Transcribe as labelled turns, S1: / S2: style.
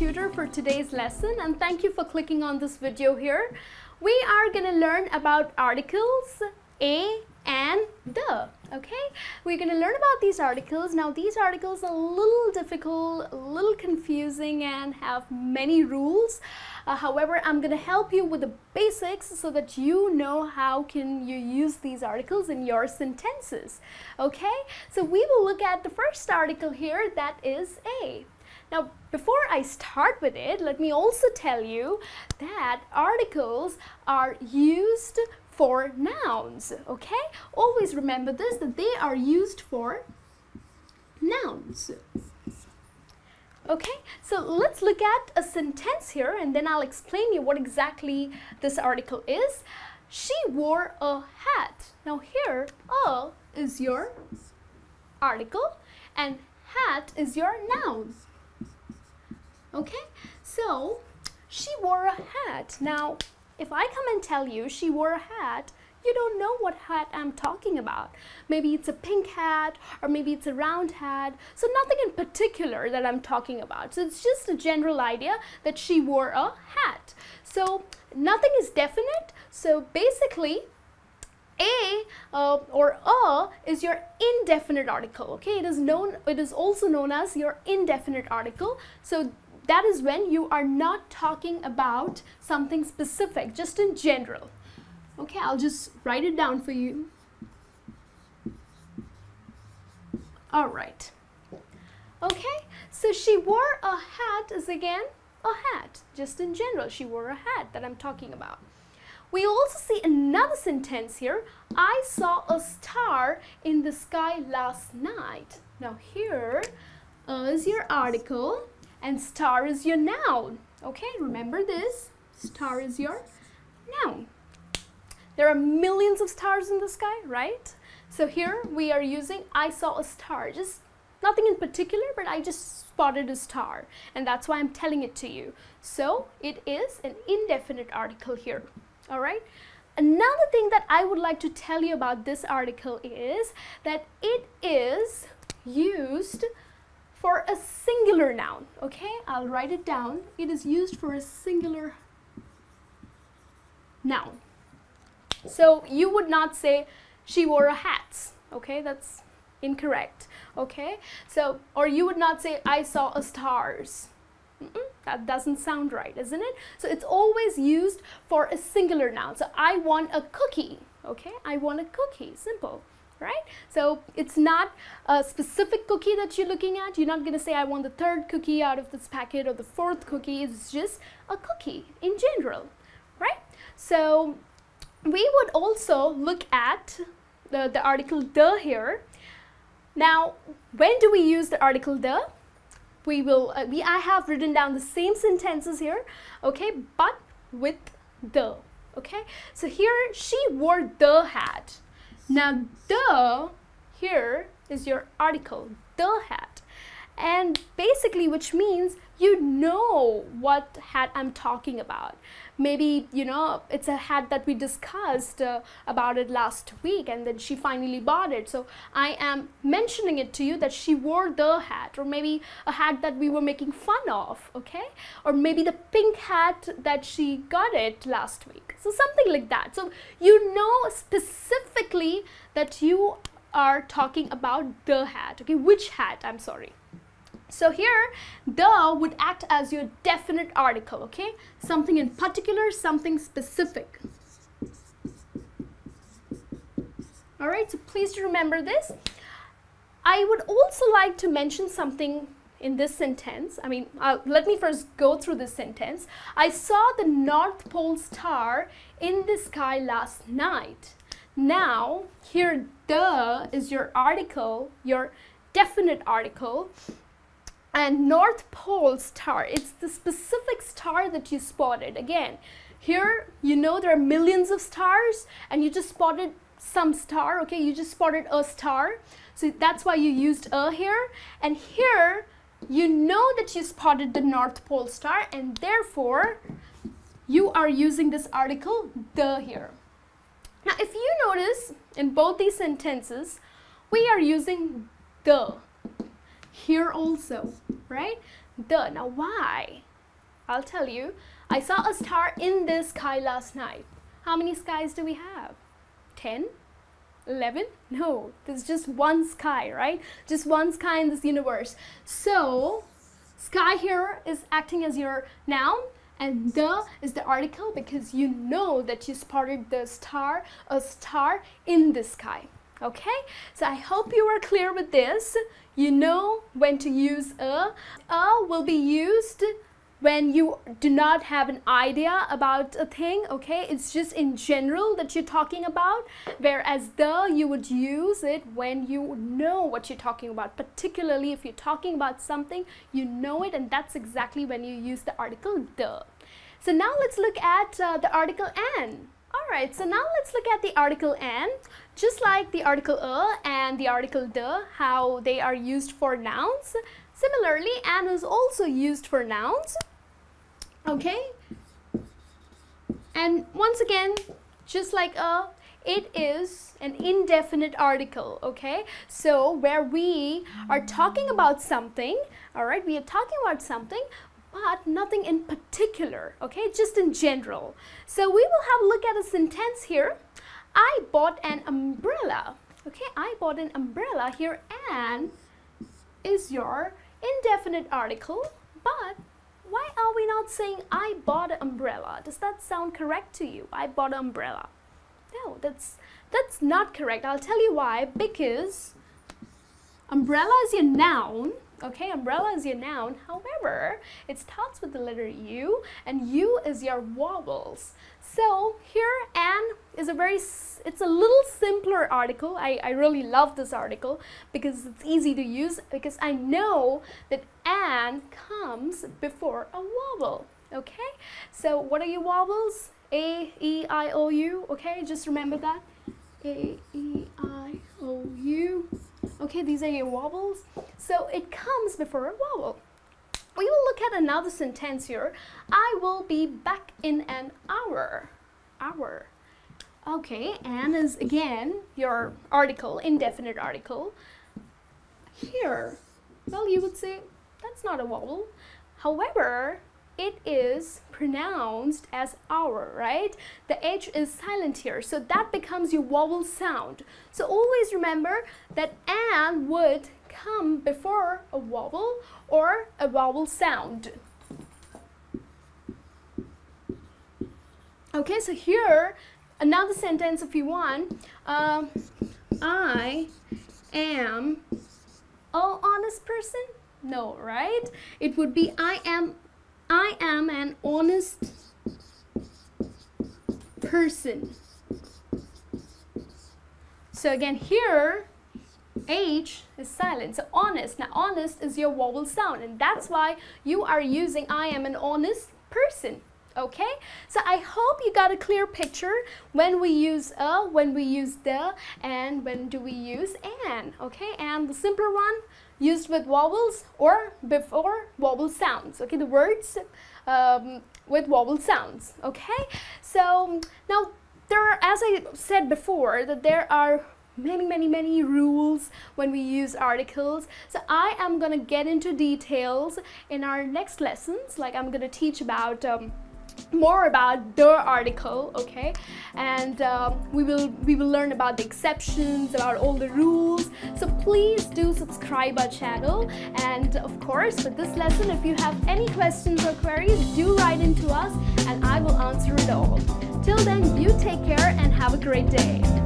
S1: tutor for today's lesson and thank you for clicking on this video here. We are going to learn about articles a and the okay? We're going to learn about these articles. Now these articles are a little difficult a little confusing and have many rules. Uh, however i'm going to help you with the basics so that you know how can you use these articles in your sentences okay? So we will look at the first article here that is a now, before I start with it, let me also tell you that articles are used for nouns, okay? Always remember this, that they are used for nouns. Okay, so let's look at a sentence here and then I'll explain you what exactly this article is. She wore a hat. Now here, a is your article and hat is your noun. Okay, so she wore a hat. Now, if I come and tell you she wore a hat, you don't know what hat I'm talking about. Maybe it's a pink hat or maybe it's a round hat. So nothing in particular that I'm talking about. So it's just a general idea that she wore a hat. So nothing is definite. So basically a uh, or a is your indefinite article okay it is known it is also known as your indefinite article so that is when you are not talking about something specific, just in general. Okay, I'll just write it down for you. All right. Okay, so she wore a hat is again a hat, just in general. She wore a hat that I'm talking about. We also see another sentence here. I saw a star in the sky last night. Now here is your article and star is your noun. Okay, remember this. Star is your noun. There are millions of stars in the sky, right? So here we are using I saw a star. Just nothing in particular, but I just spotted a star. And that's why I'm telling it to you. So it is an indefinite article here. All right. Another thing that I would like to tell you about this article is that it is used for a singular noun. Okay, I'll write it down. It is used for a singular noun. So you would not say she wore a hat. Okay, that's incorrect. Okay, so or you would not say I saw a stars. Mm -mm, that doesn't sound right, isn't it? So it's always used for a singular noun. So I want a cookie. Okay, I want a cookie. Simple right? So it's not a specific cookie that you're looking at. You're not going to say, I want the third cookie out of this packet or the fourth cookie. It's just a cookie in general, right? So we would also look at the, the article the here. Now, when do we use the article the? We will, uh, we, I have written down the same sentences here, okay, but with the, okay? So here, she wore the hat. Now, the here is your article, the hat. And basically, which means you know what hat I'm talking about. Maybe, you know, it's a hat that we discussed uh, about it last week and then she finally bought it. So I am mentioning it to you that she wore the hat or maybe a hat that we were making fun of, okay? Or maybe the pink hat that she got it last week. So something like that. So you know specifically that you are talking about the hat, okay? Which hat, I'm sorry. So here, the would act as your definite article, okay? Something in particular, something specific. All right, so please remember this. I would also like to mention something in this sentence, I mean, uh, let me first go through this sentence. I saw the North Pole star in the sky last night. Now, here the is your article, your definite article, and North Pole star, it's the specific star that you spotted. Again, here you know there are millions of stars and you just spotted some star, okay? You just spotted a star. So that's why you used a here. And here, you know that you spotted the North Pole star and therefore you are using this article the here. Now if you notice in both these sentences we are using the here also, right? The. Now why? I'll tell you. I saw a star in the sky last night. How many skies do we have? 10? 11? No, there's just one sky, right? Just one sky in this universe. So, sky here is acting as your noun and the is the article because you know that you spotted the star, a star in the sky. Okay, so I hope you are clear with this. You know when to use a. A will be used when you do not have an idea about a thing, okay? It's just in general that you're talking about, whereas the you would use it when you know what you're talking about, particularly if you're talking about something, you know it, and that's exactly when you use the article the. So now let's look at uh, the article an. Alright, so now let's look at the article an. Just like the article a and the article the, how they are used for nouns. Similarly, an is also used for nouns okay and once again just like a it is an indefinite article okay so where we are talking about something all right we are talking about something but nothing in particular okay just in general so we will have a look at a sentence here i bought an umbrella okay i bought an umbrella here and is your indefinite article but why are we not saying I bought an umbrella? Does that sound correct to you? I bought an umbrella. No, that's that's not correct. I'll tell you why. Because umbrella is your noun. Okay, umbrella is your noun. However, it starts with the letter U and U is your vowels. So here an is a very, it's a little simpler article. I, I really love this article because it's easy to use because I know that an comes before a vowel. Okay, so what are your vowels? A, E, I, O, U. Okay, just remember that. A, E, I, O, U. Okay, these are your vowels. So it comes before a vowel. We will look at another sentence here. I will be back in an hour. Hour. Okay, and is again your article, indefinite article. Here, well, you would say that's not a vowel. However, it is pronounced as hour, right? The H is silent here, so that becomes your vowel sound. So always remember that an would come before a vowel or a vowel sound. Okay, so here, another sentence if you want. Uh, I am a honest person? No, right? It would be I am I am an honest person. So again here H is silent. So honest. Now honest is your vowel sound and that's why you are using I am an honest person. Okay, so I hope you got a clear picture when we use a, when we use the, and when do we use an. Okay, and the simpler one used with vowels or before vowel sounds. Okay, the words um, with vowel sounds. Okay, so now there are, as I said before, that there are many many many rules when we use articles so I am gonna get into details in our next lessons like I'm gonna teach about um, more about the article okay? And uh, we will we will learn about the exceptions about all the rules. So please do subscribe our channel. And of course for this lesson if you have any questions or queries do write into us and I will answer it all. Till then you take care and have a great day